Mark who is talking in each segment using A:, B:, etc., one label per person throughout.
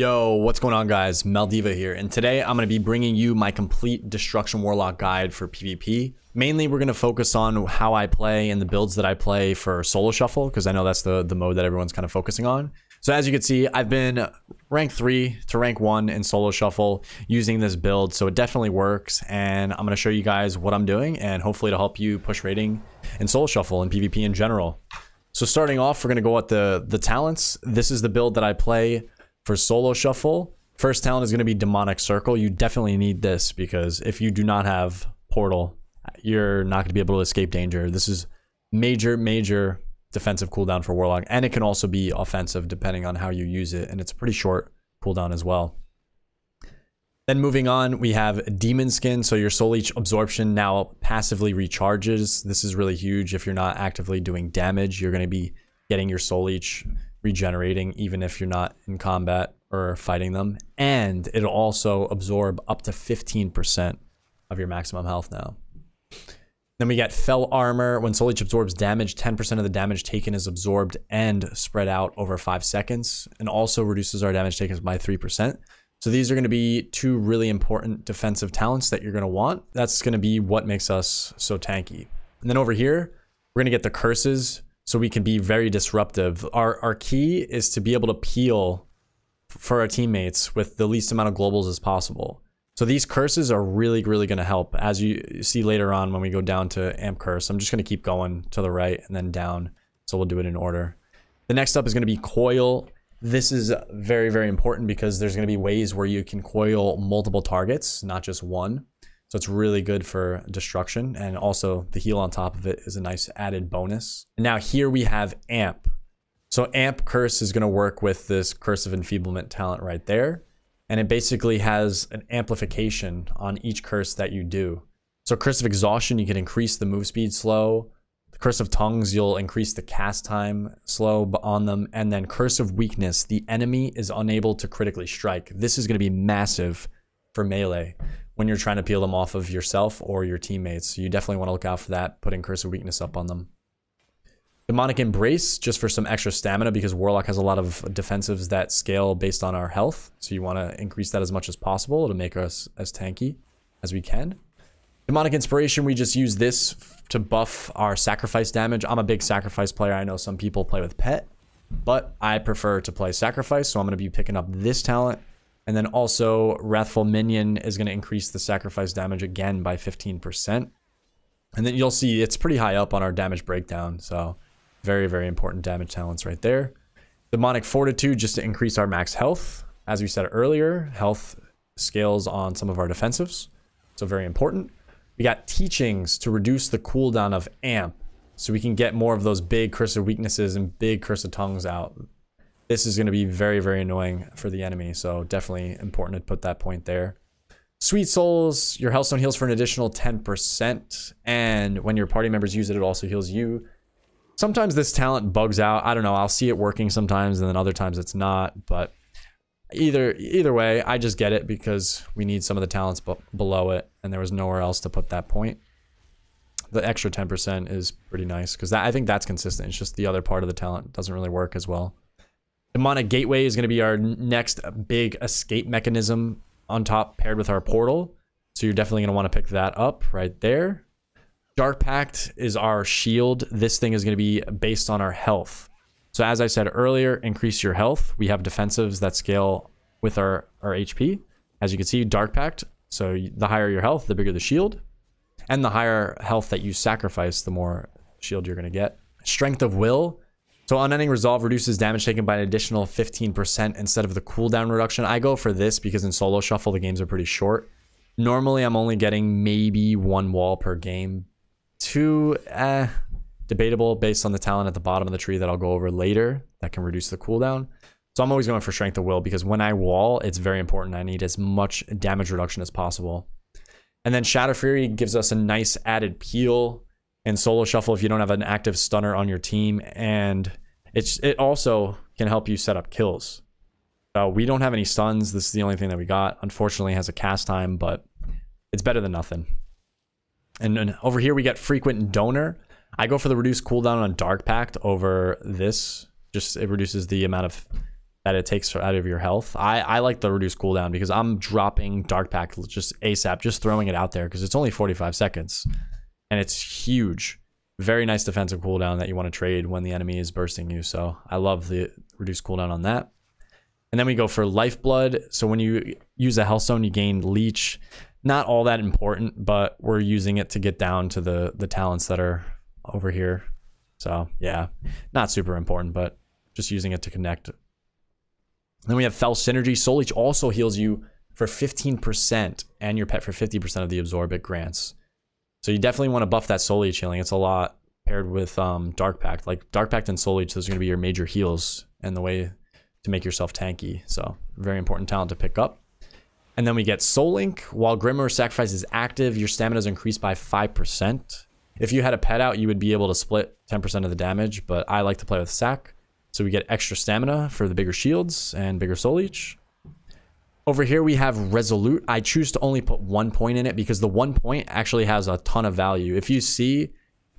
A: Yo, what's going on guys? Maldiva here, and today I'm going to be bringing you my complete Destruction Warlock guide for PvP. Mainly, we're going to focus on how I play and the builds that I play for Solo Shuffle, because I know that's the, the mode that everyone's kind of focusing on. So as you can see, I've been rank 3 to rank 1 in Solo Shuffle using this build, so it definitely works, and I'm going to show you guys what I'm doing, and hopefully to help you push rating in Solo Shuffle and PvP in general. So starting off, we're going to go at the, the talents. This is the build that I play for solo shuffle, first talent is going to be demonic circle. You definitely need this because if you do not have portal, you're not going to be able to escape danger. This is major, major defensive cooldown for warlock, and it can also be offensive depending on how you use it, and it's a pretty short cooldown as well. Then moving on, we have Demon Skin. So your Soul Leech absorption now passively recharges. This is really huge. If you're not actively doing damage, you're going to be getting your Soul Leech regenerating even if you're not in combat or fighting them. And it'll also absorb up to 15% of your maximum health now. Then we get Fel Armor. When Soul Leech absorbs damage, 10% of the damage taken is absorbed and spread out over 5 seconds, and also reduces our damage taken by 3%. So these are going to be two really important defensive talents that you're going to want. That's going to be what makes us so tanky. And then over here, we're going to get the curses so we can be very disruptive. Our, our key is to be able to peel for our teammates with the least amount of globals as possible. So these curses are really, really going to help as you see later on when we go down to amp curse. I'm just going to keep going to the right and then down. So we'll do it in order. The next up is going to be coil. This is very, very important because there's going to be ways where you can coil multiple targets, not just one. So it's really good for destruction. And also the heal on top of it is a nice added bonus. Now here we have Amp. So Amp Curse is going to work with this Curse of Enfeeblement talent right there. And it basically has an amplification on each curse that you do. So Curse of Exhaustion, you can increase the move speed slow. The Curse of Tongues, you'll increase the cast time slow on them. And then Curse of Weakness, the enemy is unable to critically strike. This is going to be massive for melee when you're trying to peel them off of yourself or your teammates. You definitely want to look out for that, putting Curse of Weakness up on them. Demonic Embrace, just for some extra stamina because Warlock has a lot of defensives that scale based on our health. So you want to increase that as much as possible to make us as tanky as we can. Demonic Inspiration, we just use this to buff our sacrifice damage. I'm a big sacrifice player. I know some people play with pet, but I prefer to play sacrifice. So I'm going to be picking up this talent and then also Wrathful Minion is going to increase the sacrifice damage again by 15%. And then you'll see it's pretty high up on our damage breakdown. So very, very important damage talents right there. Demonic Fortitude just to increase our max health. As we said earlier, health scales on some of our defensives. So very important. We got Teachings to reduce the cooldown of Amp. So we can get more of those big Curse of Weaknesses and big Curse of Tongues out this is going to be very, very annoying for the enemy. So definitely important to put that point there. Sweet Souls, your Healthstone heals for an additional 10%. And when your party members use it, it also heals you. Sometimes this talent bugs out. I don't know. I'll see it working sometimes and then other times it's not. But either either way, I just get it because we need some of the talents below it. And there was nowhere else to put that point. The extra 10% is pretty nice because I think that's consistent. It's just the other part of the talent doesn't really work as well. Demonic Gateway is going to be our next big escape mechanism on top paired with our portal. So you're definitely going to want to pick that up right there. Dark Pact is our shield. This thing is going to be based on our health. So as I said earlier, increase your health. We have defensives that scale with our, our HP. As you can see, Dark Pact. So the higher your health, the bigger the shield. And the higher health that you sacrifice, the more shield you're going to get. Strength of Will so unending resolve reduces damage taken by an additional 15% instead of the cooldown reduction. I go for this because in solo shuffle, the games are pretty short. Normally, I'm only getting maybe one wall per game. Two, eh, debatable based on the talent at the bottom of the tree that I'll go over later that can reduce the cooldown. So I'm always going for Strength of Will because when I wall, it's very important. I need as much damage reduction as possible. And then Shadow Fury gives us a nice added peel and solo shuffle if you don't have an active stunner on your team. And it's it also can help you set up kills. Uh, we don't have any stuns. This is the only thing that we got. Unfortunately has a cast time but it's better than nothing. And, and over here we get frequent donor. I go for the reduced cooldown on dark pact over this. Just it reduces the amount of that it takes out of your health. I, I like the reduced cooldown because I'm dropping Dark Pact just ASAP, just throwing it out there because it's only 45 seconds and it's huge. Very nice defensive cooldown that you want to trade when the enemy is bursting you. So I love the reduced cooldown on that. And then we go for Lifeblood. So when you use a Healthstone, you gain Leech. Not all that important, but we're using it to get down to the, the talents that are over here. So yeah, not super important, but just using it to connect. Then we have Fel Synergy. Soul Leech also heals you for 15% and your pet for 50% of the absorb it grants. So you definitely want to buff that Soul Leech healing. It's a lot paired with um, Dark Pact. Like Dark Pact and Soul Leech, those are going to be your major heals and the way to make yourself tanky. So very important talent to pick up. And then we get Soul Link. While Grimoire Sacrifice is active, your stamina is increased by 5%. If you had a pet out, you would be able to split 10% of the damage, but I like to play with Sac. So we get extra stamina for the bigger shields and bigger Soul Leech. Over here we have Resolute. I choose to only put one point in it because the one point actually has a ton of value. If you see,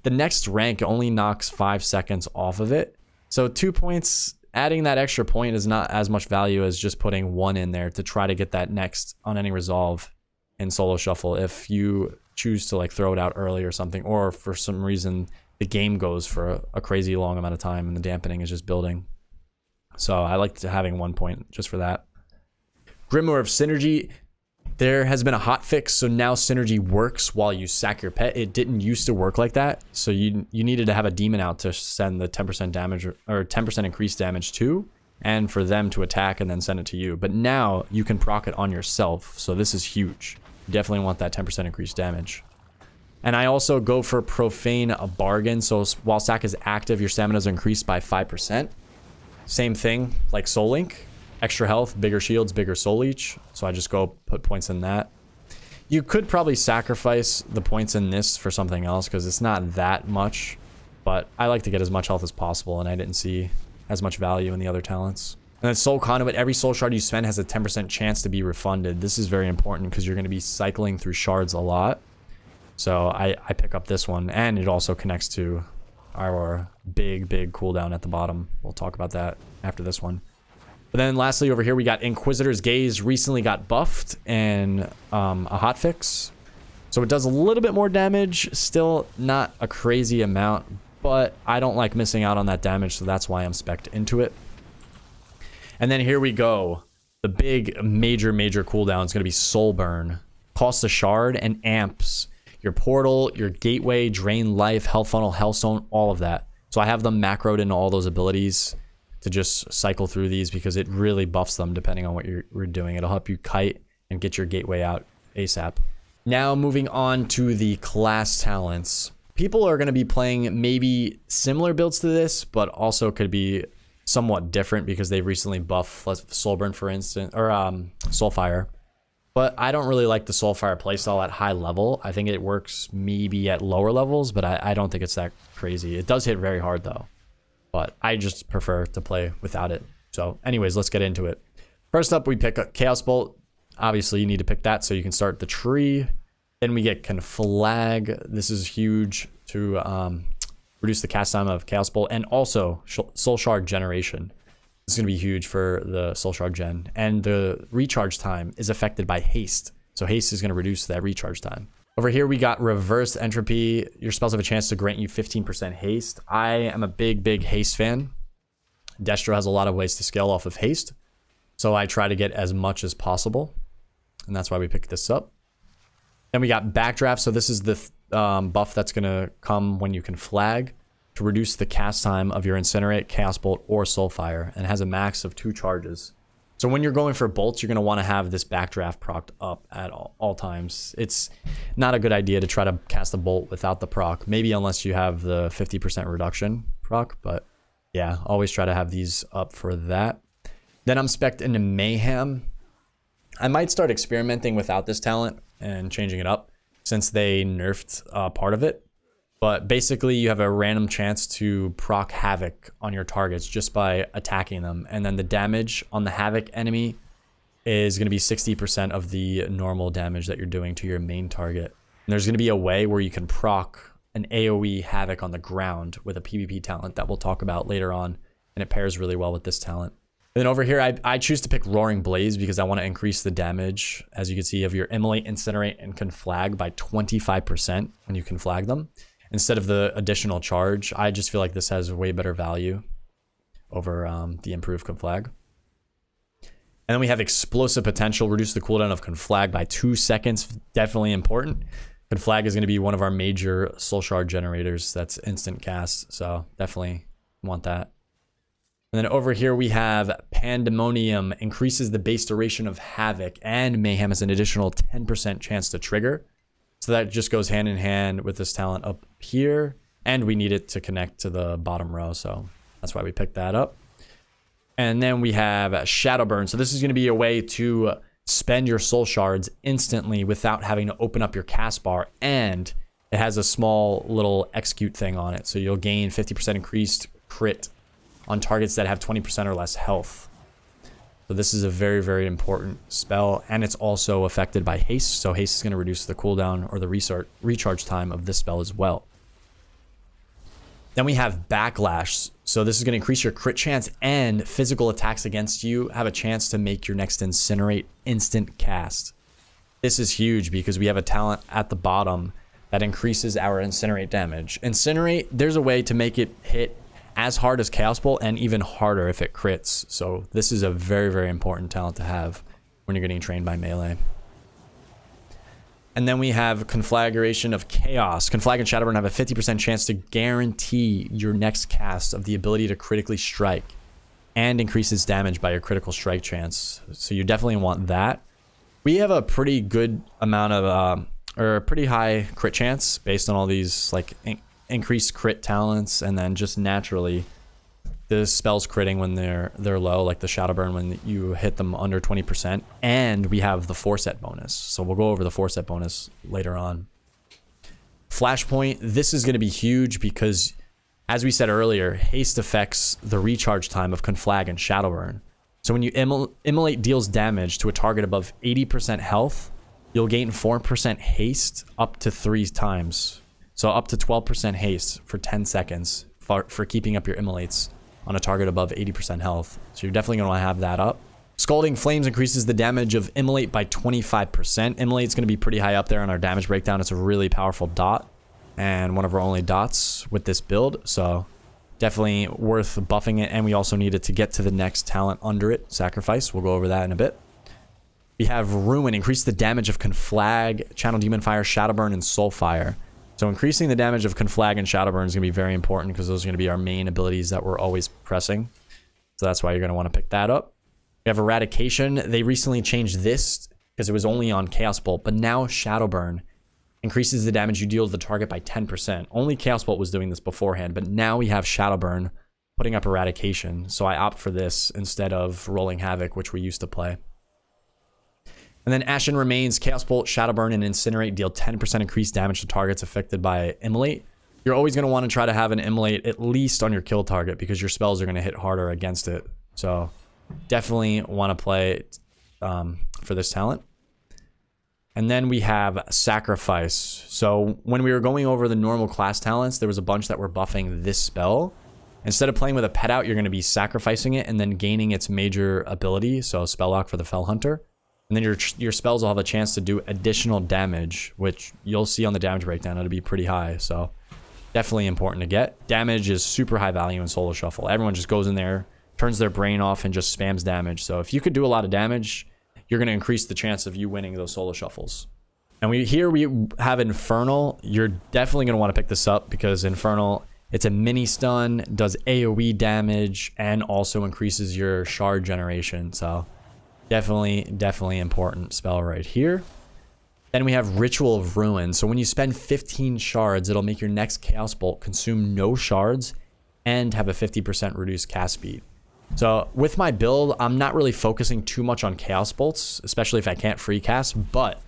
A: the next rank only knocks five seconds off of it. So two points, adding that extra point is not as much value as just putting one in there to try to get that next unending resolve in solo shuffle. If you choose to like throw it out early or something, or for some reason the game goes for a, a crazy long amount of time and the dampening is just building. So I like having one point just for that. Grimoire of Synergy, there has been a hot fix, so now Synergy works while you sack your pet. It didn't used to work like that, so you you needed to have a demon out to send the 10% damage or 10% increased damage to, and for them to attack and then send it to you. But now you can proc it on yourself, so this is huge. You definitely want that 10% increased damage. And I also go for Profane a bargain. So while Sack is active, your stamina is increased by 5%. Same thing like Soul Link. Extra health, bigger shields, bigger Soul Leech. So I just go put points in that. You could probably sacrifice the points in this for something else because it's not that much. But I like to get as much health as possible and I didn't see as much value in the other talents. And then Soul Conduit, every Soul Shard you spend has a 10% chance to be refunded. This is very important because you're going to be cycling through shards a lot. So I, I pick up this one, and it also connects to our big, big cooldown at the bottom. We'll talk about that after this one. But then lastly, over here, we got Inquisitor's Gaze recently got buffed and um, a hotfix. So it does a little bit more damage. Still not a crazy amount, but I don't like missing out on that damage, so that's why I'm specced into it. And then here we go. The big, major, major cooldown is going to be Soul Burn. Costs a shard and amps your portal, your gateway, drain life, health funnel, healthstone, all of that. So I have them macroed into all those abilities to just cycle through these because it really buffs them depending on what you're, you're doing. It'll help you kite and get your gateway out ASAP. Now moving on to the class talents. People are going to be playing maybe similar builds to this, but also could be somewhat different because they've recently buffed Soulburn, for instance, or um, Soulfire. But I don't really like the Soulfire playstyle at high level. I think it works maybe at lower levels, but I, I don't think it's that crazy. It does hit very hard though. But I just prefer to play without it. So anyways, let's get into it. First up, we pick a Chaos Bolt. Obviously, you need to pick that so you can start the tree. Then we get Conflag. This is huge to um, reduce the cast time of Chaos Bolt and also Soul Shard generation is going to be huge for the Soul Shard gen. And the recharge time is affected by haste. So haste is going to reduce that recharge time. Over here, we got reverse entropy. Your spells have a chance to grant you 15% haste. I am a big, big haste fan. Destro has a lot of ways to scale off of haste. So I try to get as much as possible. And that's why we picked this up. Then we got backdraft. So this is the um, buff that's going to come when you Conflag to reduce the cast time of your Incinerate, Chaos Bolt, or Soulfire, and has a max of two charges. So when you're going for bolts, you're going to want to have this backdraft proc up at all, all, times. It's not a good idea to try to cast a bolt without the proc, maybe unless you have the 50% reduction proc, but yeah, always try to have these up for that. Then I'm spec'd into Mayhem. I might start experimenting without this talent and changing it up since they nerfed uh, part of it. But basically, you have a random chance to proc Havoc on your targets just by attacking them. And then the damage on the Havoc enemy is going to be 60% of the normal damage that you're doing to your main target. And there's going to be a way where you can proc an AoE Havoc on the ground with a PvP talent that we'll talk about later on. And it pairs really well with this talent. And then over here, I, I choose to pick Roaring Blaze because I want to increase the damage, as you can see, of your Immolate, Incinerate, and Conflag by 25% when you Conflag them. Instead of the additional charge, I just feel like this has way better value over um, the improved Conflag. And then we have Explosive Potential, reduce the cooldown of Conflag by 2 seconds. Definitely important. Conflag is going to be one of our major Soul Shard generators that's instant cast, so definitely want that. And then over here we have Pandemonium increases the base duration of Havoc and Mayhem as an additional 10% chance to trigger. So that just goes hand in hand with this talent up here. And we need it to connect to the bottom row. So that's why we picked that up. And then we have Shadow Burn. So this is going to be a way to spend your soul shards instantly without having to open up your cast bar. And it has a small little execute thing on it. So you'll gain 50% increased crit on targets that have 20% or less health. So this is a very, very important spell, and it's also affected by haste. So haste is going to reduce the cooldown or the recharge time of this spell as well. Then we have Backlash. So this is going to increase your crit chance and physical attacks against you have a chance to make your next Incinerate instant cast. This is huge because we have a talent at the bottom that increases our Incinerate damage. Incinerate, there's a way to make it hit as hard as Chaos Bolt and even harder if it crits. So this is a very, very important talent to have when you're getting trained by melee. And then we have Conflagration of Chaos. Conflag and Shadowburn have a 50% chance to guarantee your next cast of the ability to critically strike and increases damage by your critical strike chance. So you definitely want that. We have a pretty good amount of, uh, or a pretty high crit chance based on all these like increased crit talents, and then just naturally the spells critting when they're they're low, like the Shadow Burn when you hit them under 20%. And we have the four set bonus. So we'll go over the four set bonus later on. Flashpoint, this is going to be huge because as we said earlier, haste affects the recharge time of Conflag and Shadowburn. So when you immolate deals damage to a target above 80% health, you'll gain 4% haste up to three times so up to 12% haste for 10 seconds for, for keeping up your immolates on a target above 80% health. So you're definitely going to want to have that up. Scalding Flames increases the damage of Immolate by 25%. Immolate's going to be pretty high up there on our damage breakdown. It's a really powerful dot and one of our only dots with this build. So definitely worth buffing it. And we also need it to get to the next talent under it, Sacrifice. We'll go over that in a bit. We have Ruin, increase the damage of Conflag, Channel Demon Fire, Shadowburn, and Soulfire. So increasing the damage of Conflag and Shadowburn is going to be very important because those are going to be our main abilities that we're always pressing. So that's why you're going to want to pick that up. We have Eradication. They recently changed this because it was only on Chaos Bolt, but now Shadowburn increases the damage you deal to the target by 10%. Only Chaos Bolt was doing this beforehand, but now we have Shadowburn putting up Eradication. So I opt for this instead of Rolling Havoc, which we used to play. And then Ashen Remains, Chaos Bolt, Shadowburn, and Incinerate deal 10% increased damage to targets affected by Immolate. You're always going to want to try to have an Immolate at least on your kill target because your spells are going to hit harder against it. So definitely want to play um, for this talent. And then we have Sacrifice. So when we were going over the normal class talents, there was a bunch that were buffing this spell. Instead of playing with a pet out, you're going to be sacrificing it and then gaining its major ability. So spell lock for the Felhunter. And then your your spells will have a chance to do additional damage, which you'll see on the damage breakdown. It'll be pretty high, so definitely important to get. Damage is super high value in Solo Shuffle. Everyone just goes in there, turns their brain off, and just spams damage. So if you could do a lot of damage, you're going to increase the chance of you winning those Solo Shuffles. And we here we have Infernal. You're definitely going to want to pick this up because Infernal, it's a mini stun, does AoE damage, and also increases your shard generation. So Definitely, definitely important spell right here. Then we have Ritual of Ruin. So when you spend 15 shards, it'll make your next Chaos Bolt consume no shards and have a 50% reduced cast speed. So with my build, I'm not really focusing too much on Chaos Bolts, especially if I can't free cast, but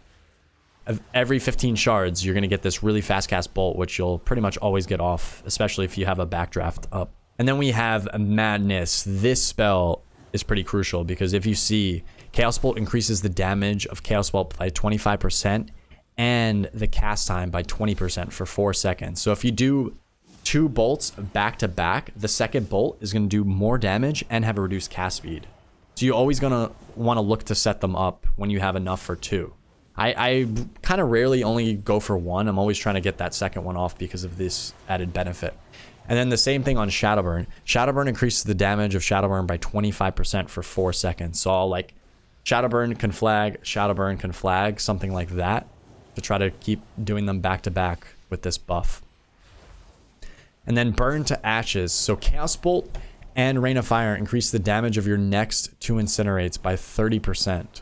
A: every 15 shards, you're going to get this really fast cast bolt, which you'll pretty much always get off, especially if you have a backdraft up. And then we have Madness. This spell is pretty crucial because if you see Chaos Bolt increases the damage of Chaos Bolt by 25% and the cast time by 20% for 4 seconds. So if you do two bolts back to back, the second bolt is going to do more damage and have a reduced cast speed. So you're always going to want to look to set them up when you have enough for two. I, I kind of rarely only go for one. I'm always trying to get that second one off because of this added benefit. And then the same thing on Shadowburn. Shadowburn increases the damage of Shadowburn by 25% for four seconds. So I'll like Shadowburn Conflag, Shadowburn Conflag, something like that to try to keep doing them back to back with this buff. And then Burn to Ashes. So Chaos Bolt and Rain of Fire increase the damage of your next two Incinerates by 30%.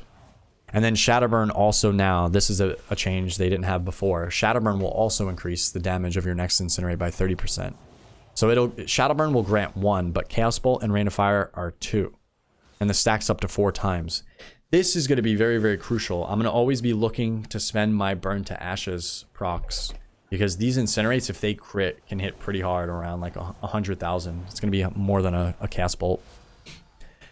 A: And then Shadowburn also now, this is a, a, change they didn't have before. Shadowburn will also increase the damage of your next Incinerate by 30%. So it'll Shadowburn will grant one, but Chaos Bolt and Rain of Fire are two. And the stacks up to four times. This is going to be very, very crucial. I'm going to always be looking to spend my Burn to Ashes procs. Because these Incinerates, if they crit, can hit pretty hard around like a 100,000. It's going to be more than a, a Chaos Bolt.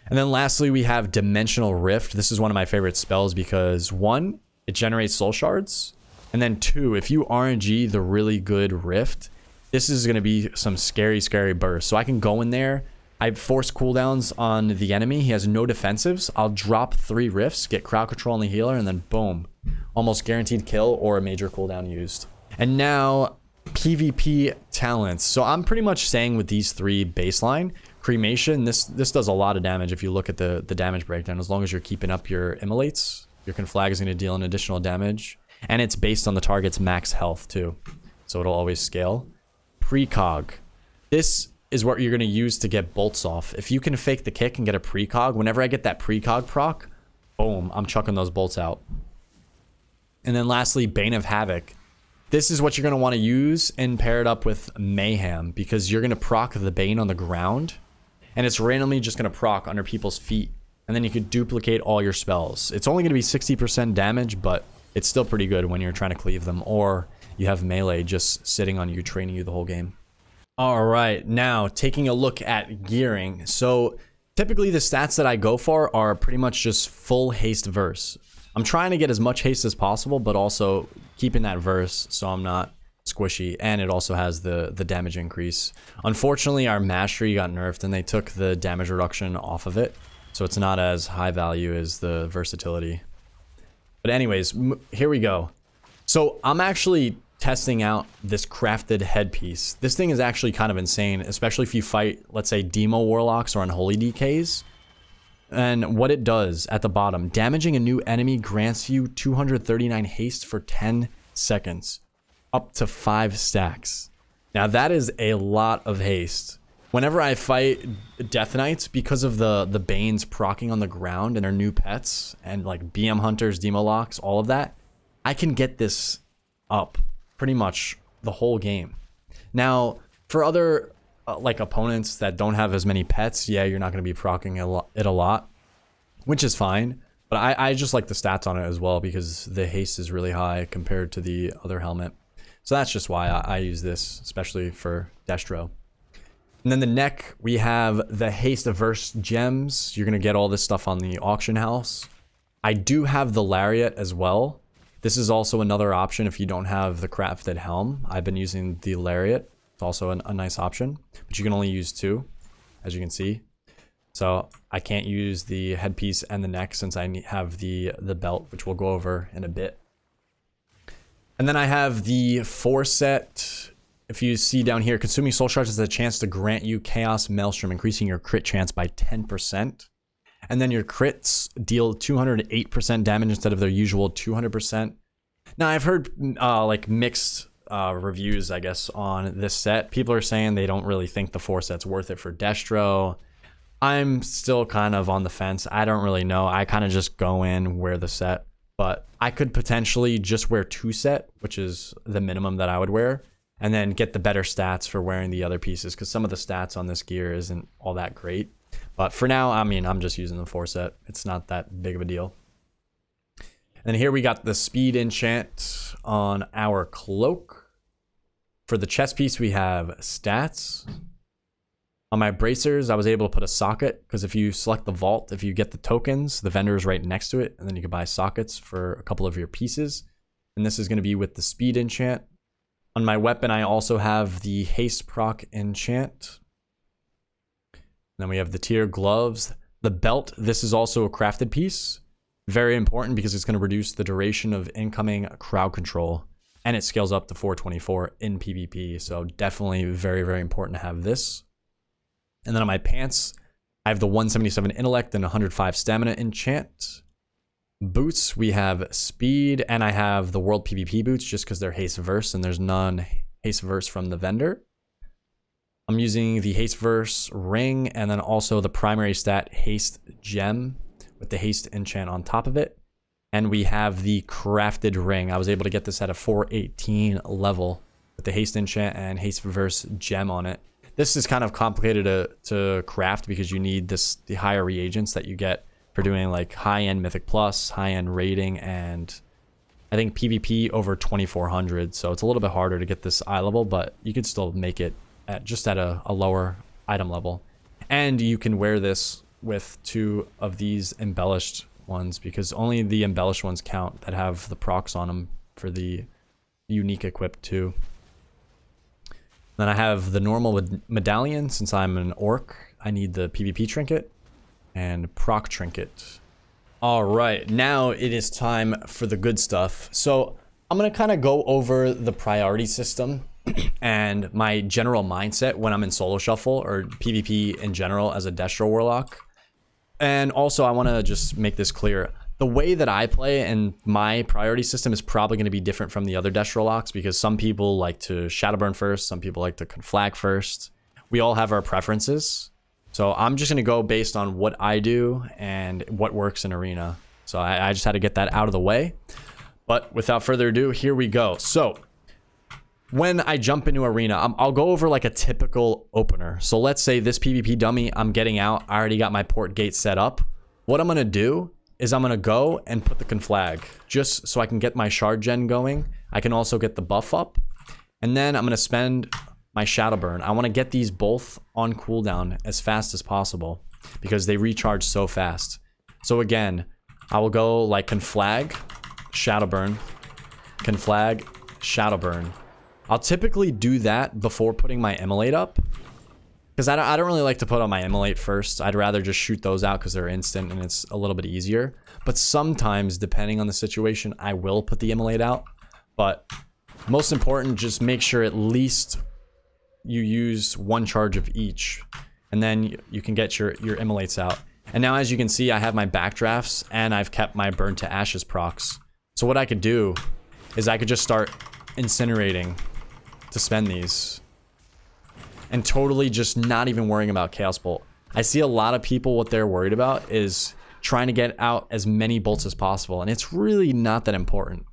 A: And then lastly, we have Dimensional Rift. This is one of my favorite spells because one, it generates soul shards. And then two, if you RNG the really good Rift, this is going to be some scary, scary burst. So I can go in there. I force cooldowns on the enemy. He has no defensives. I'll drop three Rifts, get crowd control on the healer, and then boom. Almost guaranteed kill or a major cooldown used. And now PvP talents. So I'm pretty much saying with these three baseline, cremation, this this does a lot of damage if you look at the, the damage breakdown. As long as you're keeping up your immolates, your conflag is going to deal an additional damage. And it's based on the target's max health too. So it'll always scale. Precog. This is what you're going to use to get bolts off. If you can fake the kick and get a precog, whenever I get that precog proc, boom, I'm chucking those bolts out. And then lastly, Bane of Havoc. This is what you're going to want to use and pair it up with Mayhem because you're going to proc the Bane on the ground and it's randomly just going to proc under people's feet. And then you could duplicate all your spells. It's only going to be 60% damage, but it's still pretty good when you're trying to cleave them. Or you have melee just sitting on you, training you the whole game. All right, now taking a look at gearing. So typically the stats that I go for are pretty much just full haste verse. I'm trying to get as much haste as possible, but also keeping that verse so I'm not squishy and it also has the the damage increase unfortunately our mastery got nerfed and they took the damage reduction off of it so it's not as high value as the versatility but anyways here we go so i'm actually testing out this crafted headpiece this thing is actually kind of insane especially if you fight let's say demo warlocks or unholy DKs and what it does at the bottom damaging a new enemy grants you 239 haste for 10 seconds up to five stacks. Now that is a lot of haste. Whenever I fight Death Knights, because of the, the Banes procking on the ground and their new pets, and like BM Hunters, Demo Locks, all of that, I can get this up pretty much the whole game. Now, for other uh, like opponents that don't have as many pets, yeah, you're not going to be procking it a lot, which is fine. But I, I just like the stats on it as well because the haste is really high compared to the other helmet. So that's just why I, I use this, especially for Destro. And then the neck, we have the Haste Averse gems. You're going to get all this stuff on the auction house. I do have the Lariat as well. This is also another option if you don't have the crafted helm. I've been using the Lariat. It's also an, a nice option, but you can only use two, as you can see. So I can't use the headpiece and the neck since I have the, the belt, which we'll go over in a bit. And then I have the four set. If you see down here, consuming soul shards has a chance to grant you Chaos Maelstrom, increasing your crit chance by 10%. And then your crits deal 208% damage instead of their usual 200%. Now, I've heard uh, like mixed uh, reviews, I guess, on this set. People are saying they don't really think the four set's worth it for Destro. I'm still kind of on the fence. I don't really know. I kind of just go in wear the set but I could potentially just wear two set, which is the minimum that I would wear, and then get the better stats for wearing the other pieces because some of the stats on this gear isn't all that great. But for now, I mean, I'm just using the four set. It's not that big of a deal. And here we got the speed enchant on our cloak. For the chest piece, we have stats. On my bracers, I was able to put a socket because if you select the vault, if you get the tokens, the vendor is right next to it, and then you can buy sockets for a couple of your pieces. And this is going to be with the speed enchant. On my weapon, I also have the haste proc enchant. Then we have the tier gloves. The belt, this is also a crafted piece. Very important because it's going to reduce the duration of incoming crowd control. And it scales up to 424 in PvP. So definitely very, very important to have this. And then on my pants, I have the 177 intellect and 105 stamina enchant. Boots, we have speed, and I have the world PvP boots just because they're haste verse and there's none haste verse from the vendor. I'm using the haste verse ring and then also the primary stat haste gem with the haste enchant on top of it. And we have the crafted ring. I was able to get this at a 418 level with the haste enchant and haste verse gem on it. This is kind of complicated to, to craft because you need this the higher reagents that you get for doing like high-end Mythic Plus, high-end rating, and I think PvP over 2400. So it's a little bit harder to get this eye level, but you could still make it at just at a, a lower item level. And you can wear this with two of these embellished ones because only the embellished ones count that have the procs on them for the unique equipped too. Then I have the normal medallion since I'm an orc. I need the PvP trinket and proc trinket. All right, now it is time for the good stuff. So I'm gonna kind of go over the priority system and my general mindset when I'm in solo shuffle or PvP in general as a Destro Warlock. And also I wanna just make this clear. The way that I play and my priority system is probably going to be different from the other Destro locks because some people like to Shadowburn first, some people like to Conflag first. We all have our preferences. So I'm just going to go based on what I do and what works in Arena. So I, I just had to get that out of the way. But without further ado, here we go. So when I jump into Arena, i will go over like a typical opener. So let's say this PvP dummy, I'm getting out. I already got my port gate set up. What I'm going to do is I'm going to go and put the conflag just so I can get my shard gen going. I can also get the buff up. And then I'm going to spend my Shadow Burn. I want to get these both on cooldown as fast as possible because they recharge so fast. So again, I will go like Conflag, Shadow Burn, Conflag, Shadow Burn. I'll typically do that before putting my Immolate up because I don't, I don't really like to put on my Immolate first. I'd rather just shoot those out because they're instant and it's a little bit easier. But sometimes, depending on the situation, I will put the Immolate out. But most important, just make sure at least you use one charge of each, and then you can get your, your immolates out. And now as you can see, I have my backdrafts and I've kept my burn to ashes procs. So what I could do is I could just start incinerating to spend these and totally just not even worrying about chaos bolt. I see a lot of people what they're worried about is trying to get out as many bolts as possible and it's really not that important.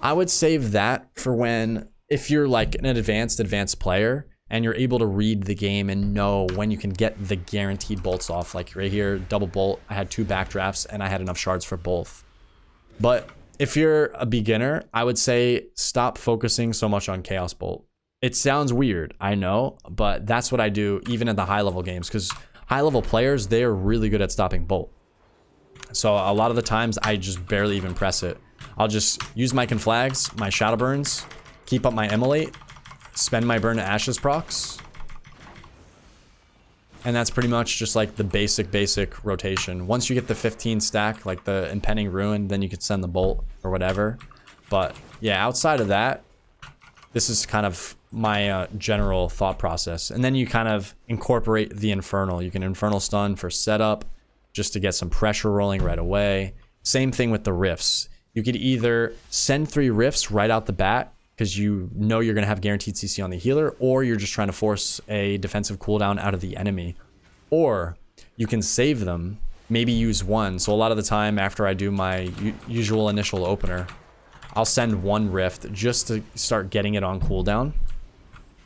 A: I would save that for when if you're like an advanced advanced player and you're able to read the game and know when you can get the guaranteed bolts off. Like right here, double bolt, I had two backdrafts and I had enough shards for both. But if you're a beginner, I would say stop focusing so much on Chaos Bolt. It sounds weird, I know, but that's what I do even in the high level games because high level players, they're really good at stopping Bolt. So a lot of the times I just barely even press it. I'll just use my conflags, my shadow burns, keep up my immolate, spend my burn to ashes procs. And that's pretty much just like the basic, basic rotation. Once you get the 15 stack, like the impending ruin, then you could send the bolt or whatever. But yeah, outside of that, this is kind of my uh, general thought process. And then you kind of incorporate the infernal. You can infernal stun for setup, just to get some pressure rolling right away. Same thing with the rifts. You could either send three rifts right out the bat because you know you're going to have guaranteed CC on the healer, or you're just trying to force a defensive cooldown out of the enemy. Or you can save them, maybe use one. So a lot of the time after I do my usual initial opener, I'll send one rift just to start getting it on cooldown.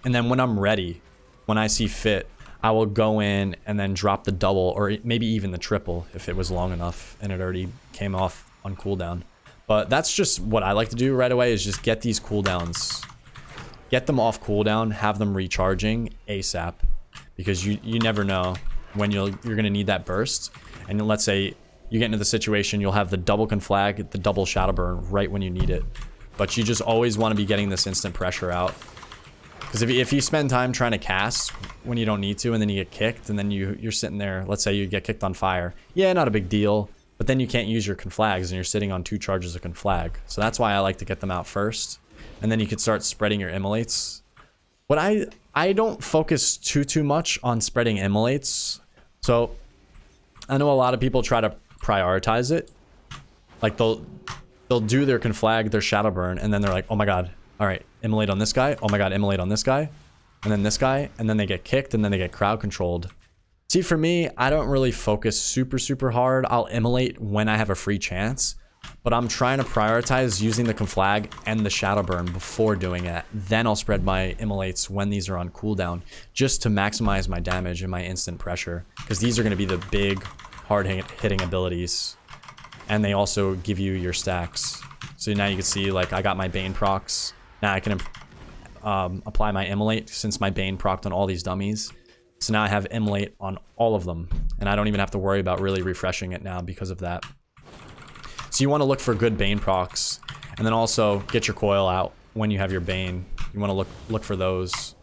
A: And then when I'm ready, when I see fit, I will go in and then drop the double or maybe even the triple if it was long enough and it already came off on cooldown. But that's just what I like to do right away is just get these cooldowns. Get them off cooldown, have them recharging ASAP. Because you, you never know when you'll, you're going to need that burst. And let's say you get into the situation, you'll have the double conflag, the double shadow burn right when you need it. But you just always want to be getting this instant pressure out. Because if, you, if you spend time trying to cast when you don't need to and then you get kicked and then you, you're sitting there, let's say you get kicked on fire. Yeah, not a big deal. But then you can't use your conflags and you're sitting on two charges of conflag. So that's why I like to get them out first. And then you could start spreading your immolates. What I I don't focus too too much on spreading immolates. So I know a lot of people try to prioritize it. Like they'll they'll do their conflag, their shadow burn, and then they're like, oh my god, all right, immolate on this guy. Oh my god, immolate on this guy. And then this guy, and then they get kicked, and then they get crowd controlled. See, for me, I don't really focus super, super hard. I'll immolate when I have a free chance, but I'm trying to prioritize using the conflag and the shadow burn before doing it. Then I'll spread my immolates when these are on cooldown, just to maximize my damage and my instant pressure, because these are going to be the big, hard-hitting abilities, and they also give you your stacks. So now you can see, like, I got my Bane procs. Now I can um, apply my immolate since my Bane procced on all these dummies. So now I have immolate on all of them. And I don't even have to worry about really refreshing it now because of that. So you want to look for good Bane procs. And then also get your coil out when you have your Bane. You want to look look for those.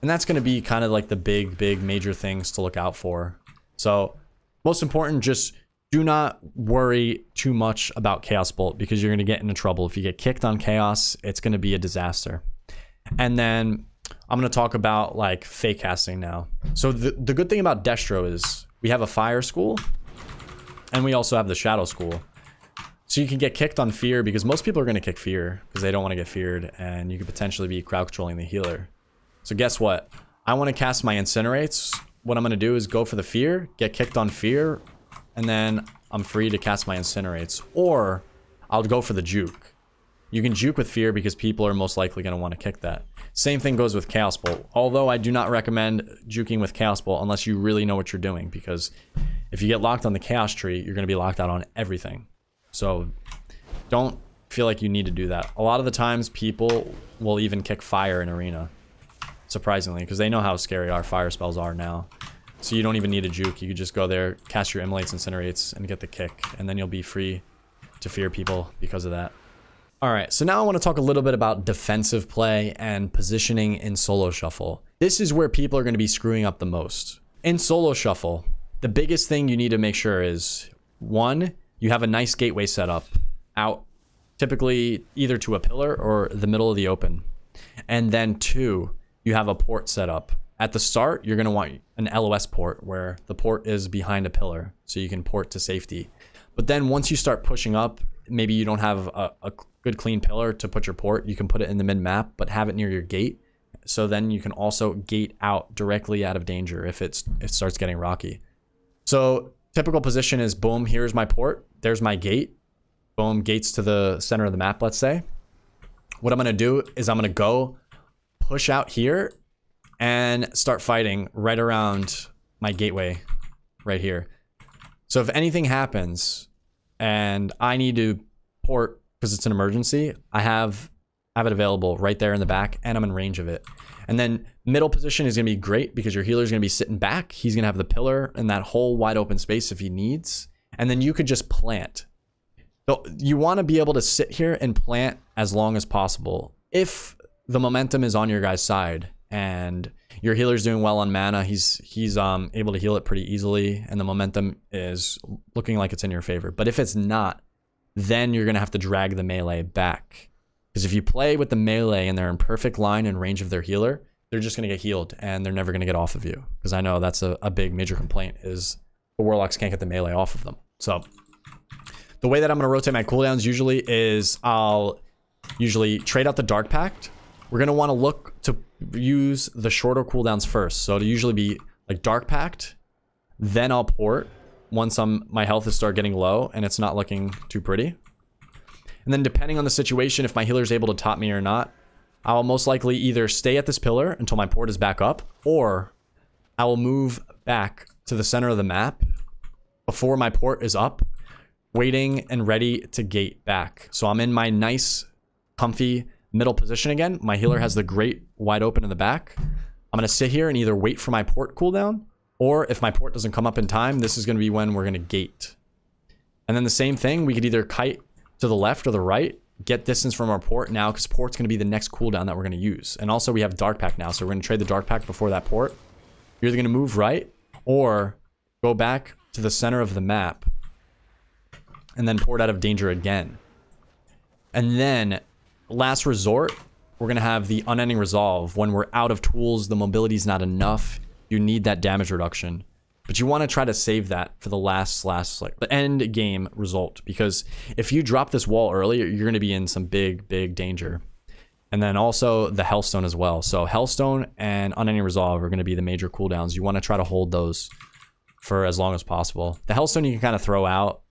A: And that's going to be kind of like the big, big major things to look out for. So most important, just do not worry too much about Chaos Bolt because you're going to get into trouble. If you get kicked on Chaos, it's going to be a disaster. And then I'm going to talk about like fake casting now. So the, the good thing about Destro is we have a fire school and we also have the shadow school. So you can get kicked on fear because most people are going to kick fear because they don't want to get feared and you could potentially be crowd controlling the healer. So guess what? I want to cast my incinerates. What I'm going to do is go for the fear, get kicked on fear, and then I'm free to cast my incinerates. Or I'll go for the juke. You can juke with fear because people are most likely going to want to kick that. Same thing goes with Chaos Bolt. Although I do not recommend juking with Chaos Bolt unless you really know what you're doing. Because if you get locked on the Chaos Tree, you're going to be locked out on everything. So don't feel like you need to do that. A lot of the times people will even kick fire in Arena. Surprisingly. Because they know how scary our fire spells are now. So you don't even need a juke. You could just go there, cast your Immolates, Incinerates, and get the kick. And then you'll be free to fear people because of that. All right, so now I want to talk a little bit about defensive play and positioning in solo shuffle. This is where people are going to be screwing up the most. In solo shuffle, the biggest thing you need to make sure is one, you have a nice gateway set up out typically either to a pillar or the middle of the open. And then two, you have a port set up. At the start, you're going to want an LOS port where the port is behind a pillar so you can port to safety. But then once you start pushing up, maybe you don't have a, a good clean pillar to put your port. You can put it in the mid map, but have it near your gate. So then you can also gate out directly out of danger if it's it starts getting rocky. So typical position is boom, here's my port, there's my gate. Boom, gates to the center of the map, let's say. What I'm gonna do is I'm gonna go push out here and start fighting right around my gateway right here. So if anything happens and I need to port because it's an emergency, I have I have it available right there in the back and I'm in range of it. And then middle position is going to be great because your healer is going to be sitting back. He's going to have the pillar and that whole wide open space if he needs. And then you could just plant. So you want to be able to sit here and plant as long as possible. If the momentum is on your guy's side and your healer's doing well on mana, he's he's um able to heal it pretty easily and the momentum is looking like it's in your favor. But if it's not, then you're going to have to drag the melee back. Because if you play with the melee and they're in perfect line and range of their healer, they're just going to get healed and they're never going to get off of you. Because I know that's a, a big major complaint is the warlocks can't get the melee off of them. So the way that I'm going to rotate my cooldowns usually is I'll usually trade out the Dark Pact. We're going to want to look to use the shorter cooldowns first. So it'll usually be like Dark Pact, then I'll port, once I'm my health is start getting low and it's not looking too pretty. And then depending on the situation, if my healer is able to top me or not, I will most likely either stay at this pillar until my port is back up, or I will move back to the center of the map before my port is up, waiting and ready to gate back. So I'm in my nice, comfy middle position again. My healer has the great wide open in the back. I'm going to sit here and either wait for my port cooldown or if my port doesn't come up in time, this is going to be when we're going to gate. And then the same thing, we could either kite to the left or the right, get distance from our port now because port's going to be the next cooldown that we're going to use. And also we have Dark Pact now, so we're going to trade the Dark Pact before that port. You're either going to move right or go back to the center of the map and then port out of danger again. And then last resort, we're going to have the unending resolve. When we're out of tools, the mobility is not enough. You need that damage reduction. But you want to try to save that for the last last like the end game result because if you drop this wall early, you're going to be in some big big danger. And then also the Healthstone as well. So Healthstone and Unending Resolve are going to be the major cooldowns. You want to try to hold those for as long as possible. The Healthstone you can kind of throw out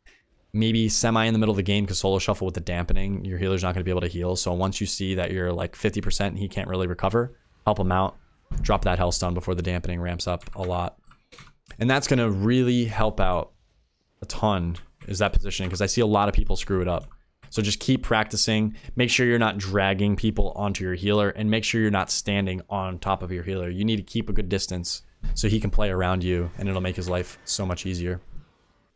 A: maybe semi in the middle of the game because solo shuffle with the dampening, your healer's not going to be able to heal. So once you see that you're like 50% and he can't really recover, help him out. Drop that Healthstone before the dampening ramps up a lot. And that's going to really help out a ton is that positioning because I see a lot of people screw it up. So just keep practicing. Make sure you're not dragging people onto your healer and make sure you're not standing on top of your healer. You need to keep a good distance so he can play around you and it'll make his life so much easier.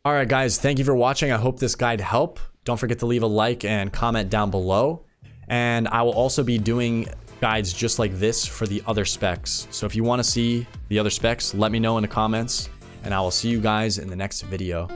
A: All right, guys, thank you for watching. I hope this guide helped. Don't forget to leave a like and comment down below. And I will also be doing guides just like this for the other specs. So if you want to see the other specs, let me know in the comments and I will see you guys in the next video.